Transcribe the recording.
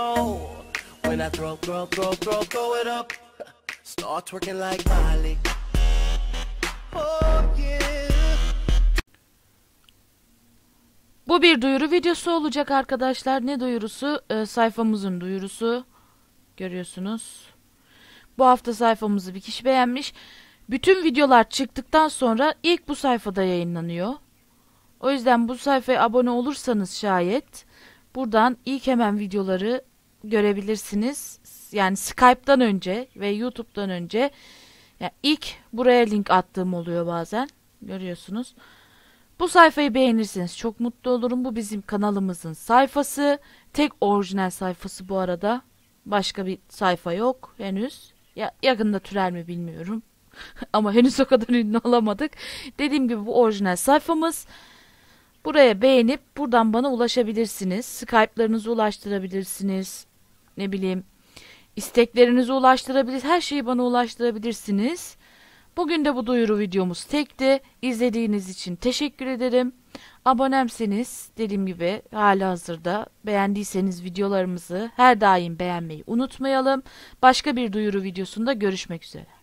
When I throw, throw, throw, throw, throw it up, start twerking like Miley. Oh yeah. Bu bir duyuru videosu olacak arkadaşlar. Ne duyurusu? Ee, sayfamızın duyurusu. Görüyorsunuz. Bu hafta sayfamızı bir kişi beğenmiş. Bütün videolar çıktıktan sonra ilk bu sayfada yayınlanıyor. O yüzden bu sayfaya abone olursanız şayet buradan ilk hemen videoları görebilirsiniz. Yani Skype'dan önce ve YouTube'dan önce yani ilk buraya link attığım oluyor bazen. Görüyorsunuz. Bu sayfayı beğenirseniz çok mutlu olurum. Bu bizim kanalımızın sayfası. Tek orijinal sayfası bu arada. Başka bir sayfa yok henüz. Ya, yakında türer mi bilmiyorum. Ama henüz o kadar ünlü olamadık. Dediğim gibi bu orijinal sayfamız. Buraya beğenip buradan bana ulaşabilirsiniz. Skype'larınızı ulaştırabilirsiniz. Ne bileyim isteklerinizi ulaştırabilirsiniz. Her şeyi bana ulaştırabilirsiniz. Bugün de bu duyuru videomuz tekti. İzlediğiniz için teşekkür ederim. Abonemseniz dediğim gibi hali hazırda beğendiyseniz videolarımızı her daim beğenmeyi unutmayalım. Başka bir duyuru videosunda görüşmek üzere.